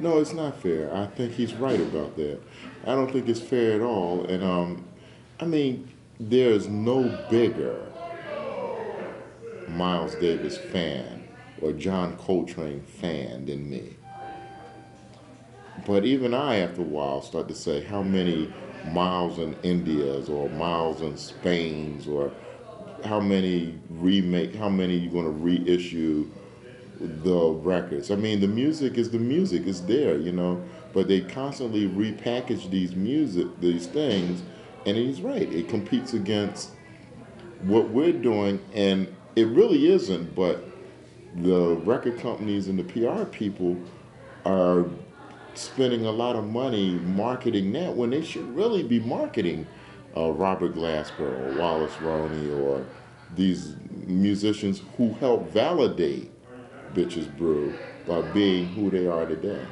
No, it's not fair. I think he's right about that. I don't think it's fair at all. And um, I mean, there's no bigger Miles Davis fan or John Coltrane fan than me. But even I, after a while, start to say how many Miles in India's or Miles in Spain's or how many remake, how many you're going to reissue the records. I mean, the music is the music; it's there, you know. But they constantly repackage these music, these things, and he's right. It competes against what we're doing, and it really isn't. But the record companies and the PR people are spending a lot of money marketing that when they should really be marketing uh, Robert Glasper or Wallace Roney or these musicians who help validate Bitches Brew by being who they are today.